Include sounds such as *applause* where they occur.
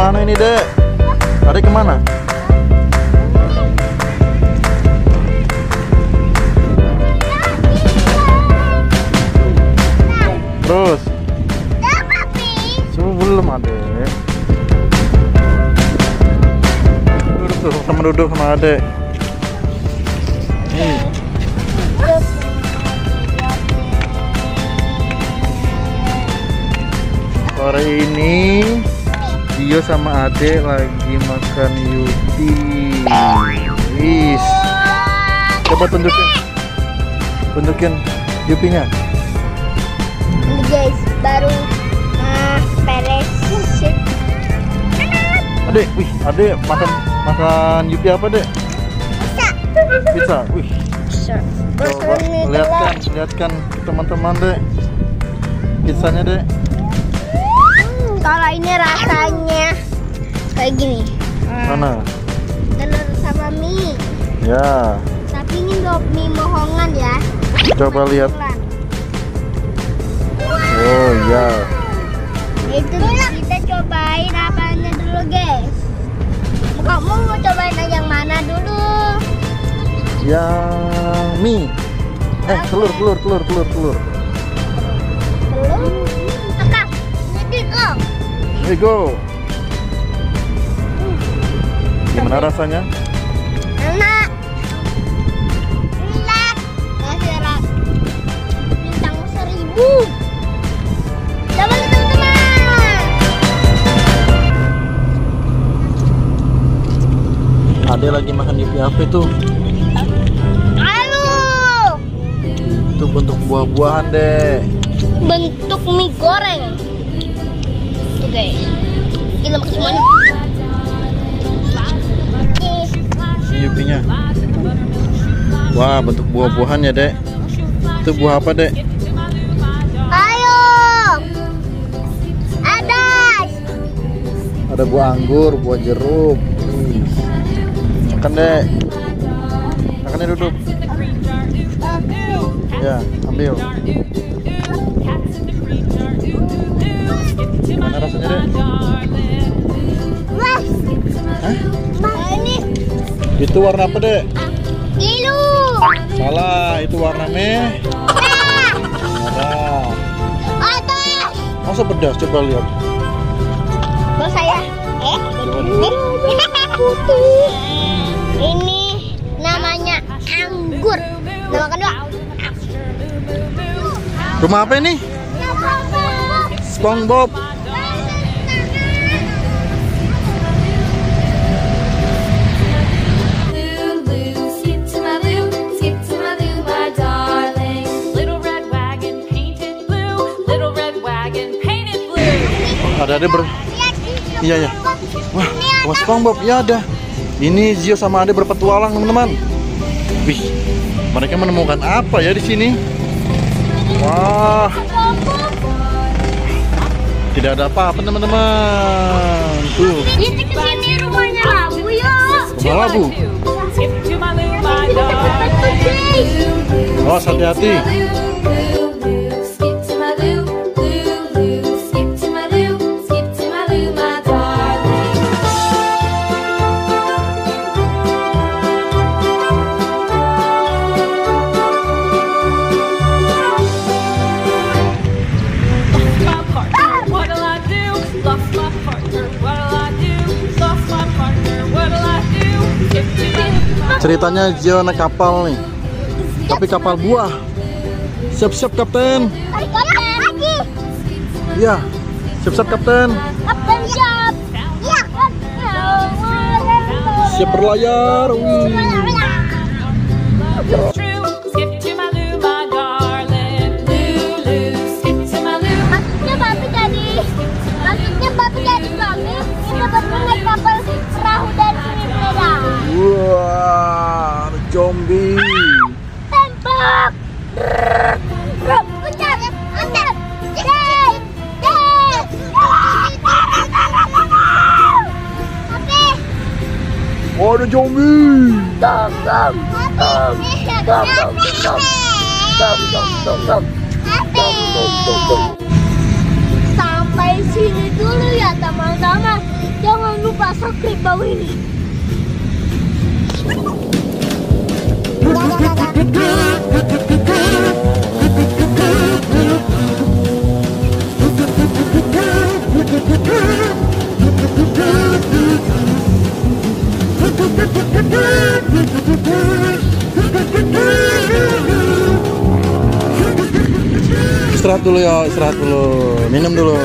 Ke mana ini dek? Adek ke mana? Terus? Semua belum adek. Duduk tuh, sama duduk sama adek. Sore ini Dio sama Ade lagi makan Yupi. Wis. Coba tunjukin. Tunjukin Yupinya. Ini guys, baru uh, beres sip. Ade, wih, Ade makan makan Yupi apa, Dek? Pizza. Wih, coba lihatkan, lihatkan teman-teman, Dek. Pizzanya, Dek. Hmm, kalau ini rasanya kayak gini. Hmm, Mana? Telur sama mie. Ya, Tapi ini nggak mie mohongan ya. coba lihat. Betulan. Oh, ya. Itu kita cobain apanya dulu guys. Kamu mau cobain yang mana dulu? Yang mie. Eh, telur, telur, telur, telur, telur. Jadi kok. Here you go. Gimana rasanya? Enak. Enak. Kasih rak. Bintang seribu. Coba teman-teman. Ade lagi makan Yupi apa itu? Halo. Itu bentuk buah-buahan, Dek. Bentuk mie goreng. Tuh guys. Kita makan semuanya. Yupinya. Wah, bentuk buah-buahan ya, Dek. Itu buah apa, Dek? Ayo. Ada. Ada buah anggur, buah jeruk. Wih. Makan, Dek. Makannya duduk. Ya, ambil. Gimana rasanya, Dek? Wah. Hah? Itu warna apa, Dek? Ilu. Salah, itu warna meh. Merah. Atas. Masa pedas? Coba lihat. Mau saya? Eh? *laughs* Putih. Ini namanya anggur. Nama kedua. Rumah apa ini? SpongeBob. Ada ada ber. Iya ya. Wah, wah SpongeBob ya ada. Ini Zio sama Ade berpetualang teman-teman. Wih, mereka menemukan apa ya di sini? Wah, tidak ada apa-apa teman-teman. Tuh, Ini rumahnya labu yuk. rumah labu. Awas hati-hati. Ceritanya Zio naik kapal nih. Tapi kapal buah. Siap-siap kapten. Iya. Siap-siap kapten. Kapten siap. Siap berlayar. Wih. Ada zombie. sampai sini dulu ya teman-teman. sakit bau ini. Istirahat dulu ya, istirahat dulu. Minum dulu.